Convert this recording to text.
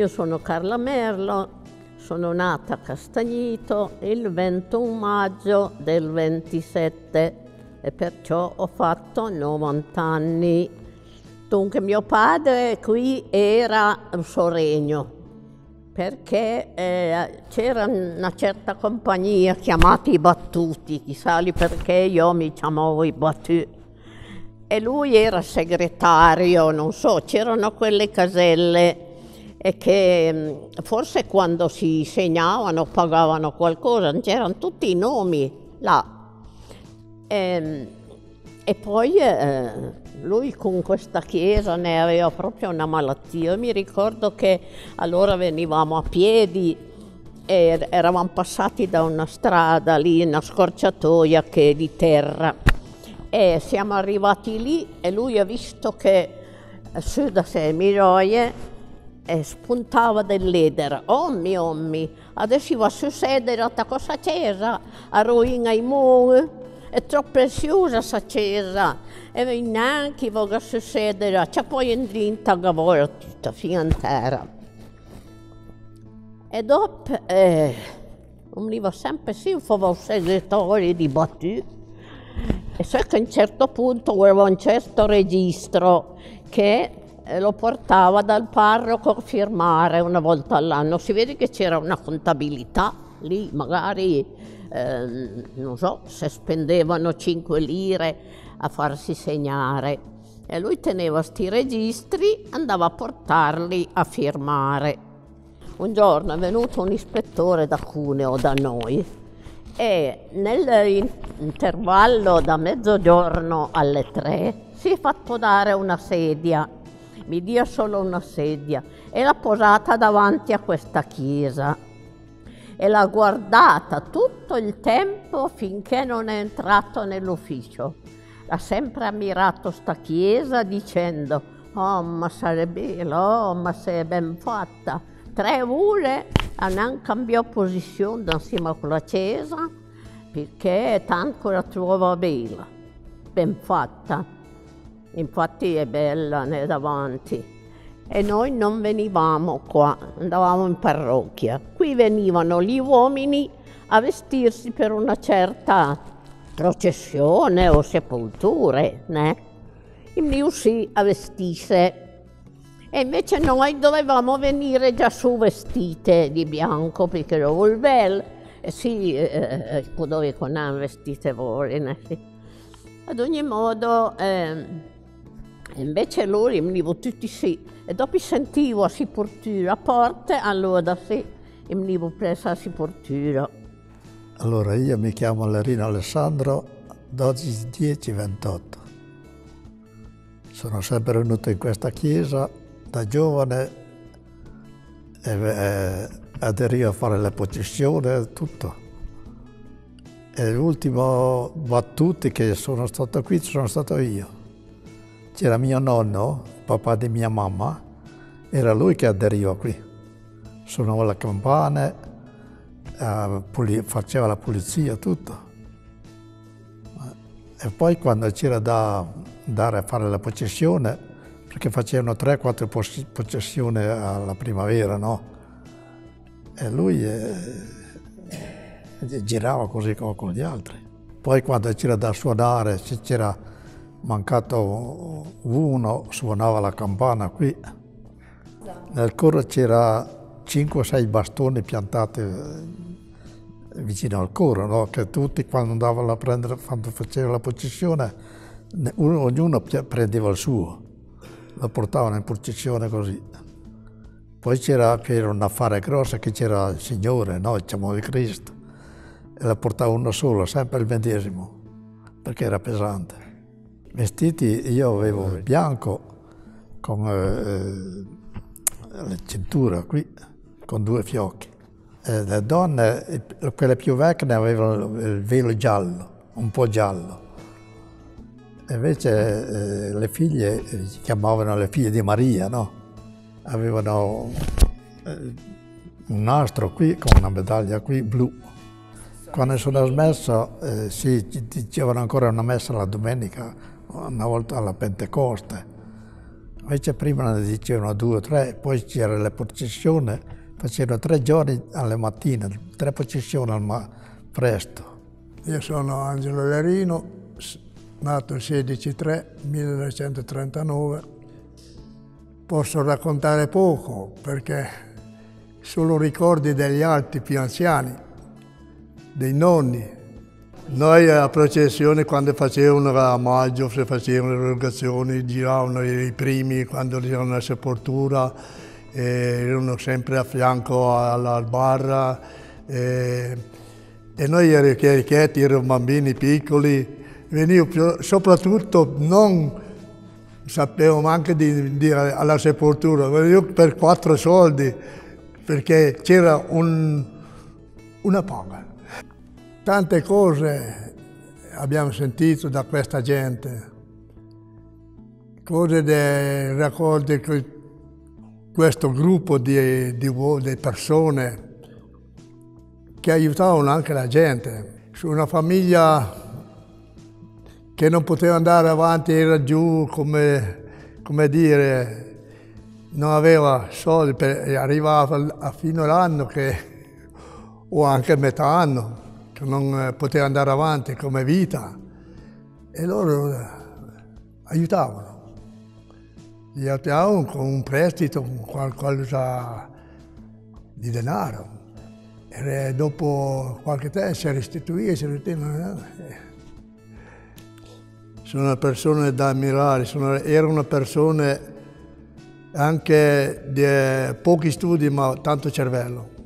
Io sono Carla Merlo, sono nata a Castagnito il 21 maggio del 27 e perciò ho fatto 90 anni. Dunque mio padre qui era un Soregno perché eh, c'era una certa compagnia chiamati i Battuti, chissà lì perché io mi chiamavo i Battuti. E lui era segretario, non so, c'erano quelle caselle e che mm, forse quando si segnavano pagavano qualcosa, c'erano tutti i nomi là. E, ehm, e poi eh, lui con questa chiesa ne aveva proprio una malattia. Mi ricordo che allora venivamo a piedi e eravamo passati da una strada lì, una scorciatoia che è di terra. E siamo arrivati lì e lui ha visto che su da sé Miroie e spuntava dell'edera. Ommi, ommi, adesso va su sedere a cosa chiesa, a ruina i muri, è troppo preziosa questa chiesa, e neanche va su sedere, c'è poi in drinta lavora tutta, fino intera. E dopo, eh, veniva sempre sì, un segretario di Battu, e so che a un certo punto aveva un certo registro che lo portava dal parroco a firmare una volta all'anno. Si vede che c'era una contabilità lì, magari, eh, non so, se spendevano 5 lire a farsi segnare. E lui teneva questi registri, andava a portarli a firmare. Un giorno è venuto un ispettore da Cuneo, da noi, e nell'intervallo da mezzogiorno alle tre si è fatto dare una sedia mi dia solo una sedia e l'ha posata davanti a questa chiesa e l'ha guardata tutto il tempo finché non è entrato nell'ufficio. Ha sempre ammirato sta chiesa dicendo oh ma sarebbe bella, oh ma se è ben fatta. Tre ore non cambiò posizione insieme con la chiesa perché tanto la trova bella, ben fatta infatti è bella né davanti. E noi non venivamo qua, andavamo in parrocchia. Qui venivano gli uomini a vestirsi per una certa processione o sepolture, né? Il mio sì a vestisse. E invece noi dovevamo venire già su vestite di bianco perché lo il vel. E sì, eh, eh, dove con vestite voi, né? Ad ogni modo... Eh, Invece loro venivano tutti sì, e dopo sentivo si portura a porte, allora sì, venivo preso a si portura. Allora io mi chiamo Lerino Alessandro, 12 10 28. Sono sempre venuto in questa chiesa da giovane e eh, aderì a fare la processione e tutto. E l'ultimo battuti che sono stato qui sono stato io. C'era mio nonno, papà di mia mamma, era lui che aderiva qui. Suonava la campana, eh, faceva la pulizia, tutto. E poi quando c'era da andare a fare la processione, perché facevano 3-4 processioni alla primavera, no? E lui eh, girava così con gli altri. Poi quando c'era da suonare, c'era mancato uno, suonava la campana qui. Nel coro c'era 5-6 bastoni piantati eh, vicino al coro, no? che tutti quando andavano a prendere, quando faceva la processione, ognuno prendeva il suo, lo portavano in processione così. Poi c'era, un affare grosso che c'era il Signore, no? diciamo di Cristo, e la portava uno solo, sempre il medesimo, perché era pesante. Vestiti io avevo il bianco con eh, la cintura qui, con due fiocchi. E le donne, quelle più vecchie, avevano il velo giallo, un po' giallo. Invece eh, le figlie eh, si chiamavano le figlie di Maria, no? Avevano eh, un nastro qui con una medaglia qui blu. Quando sono smesso, eh, sì, dicevano ancora una messa la domenica una volta alla Pentecoste, Invece prima ne dicevano due o tre, poi c'era la processione, facevano tre giorni alle mattine, tre processioni al ma- presto. Io sono Angelo Lerino, nato il 16-3-1939. Posso raccontare poco perché solo ricordi degli altri più anziani, dei nonni, noi a processione quando facevano a maggio, se facevano le erogazioni, giravano i primi quando c'era una sepoltura, erano sempre a fianco alla barra e, e noi eri chierichetti, erano bambini piccoli, venivo soprattutto non sapevo neanche di dire alla sepoltura, venivo per quattro soldi perché c'era un, una paga. Tante cose abbiamo sentito da questa gente, cose dei raccolti questo gruppo di, di, di, persone che aiutavano anche la gente. Su una famiglia che non poteva andare avanti, era giù, come, come dire, non aveva soldi, per, arrivava fino all'anno o anche metà anno, non eh, poteva andare avanti come vita e loro eh, aiutavano. Gli aiutavano con un prestito, con qualcosa di denaro. E dopo qualche tempo si restituiva, si restituiva. Sono persone da ammirare, sono, erano persone anche di pochi studi ma tanto cervello.